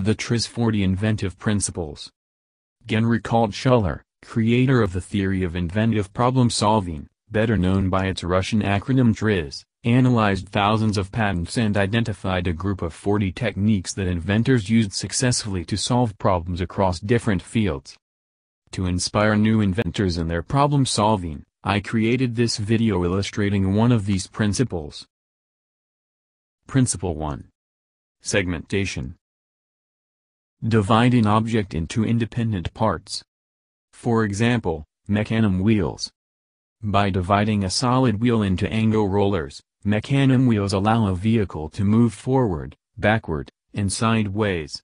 The 40 Inventive Principles Genrich Altshuller, creator of the theory of inventive problem solving, better known by its Russian acronym TRIZ, analyzed thousands of patents and identified a group of 40 techniques that inventors used successfully to solve problems across different fields. To inspire new inventors in their problem solving, I created this video illustrating one of these principles. Principle 1. Segmentation. Divide an object into independent parts. For example, mecanum wheels. By dividing a solid wheel into angle rollers, mecanum wheels allow a vehicle to move forward, backward, and sideways.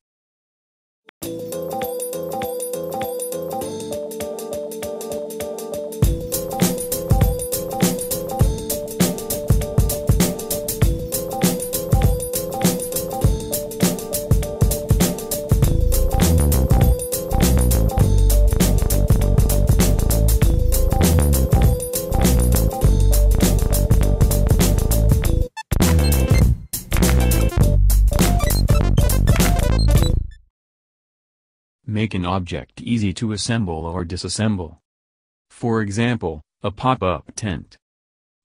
Make an object easy to assemble or disassemble. For example, a pop-up tent.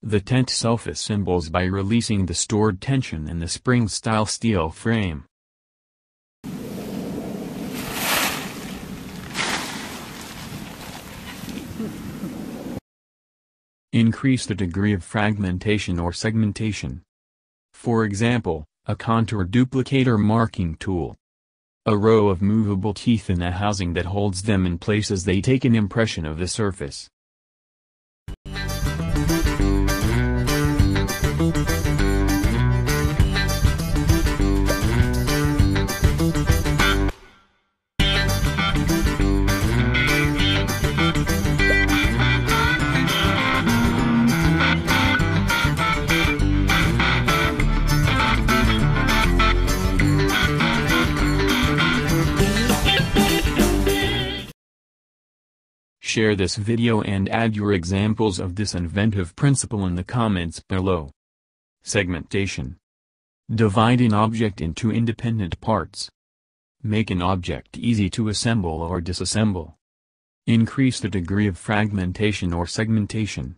The tent self-assembles by releasing the stored tension in the spring-style steel frame. Increase the degree of fragmentation or segmentation. For example, a contour duplicator marking tool. A row of movable teeth in a housing that holds them in place as they take an impression of the surface. Share this video and add your examples of this inventive principle in the comments below. Segmentation. Divide an object into independent parts. Make an object easy to assemble or disassemble. Increase the degree of fragmentation or segmentation.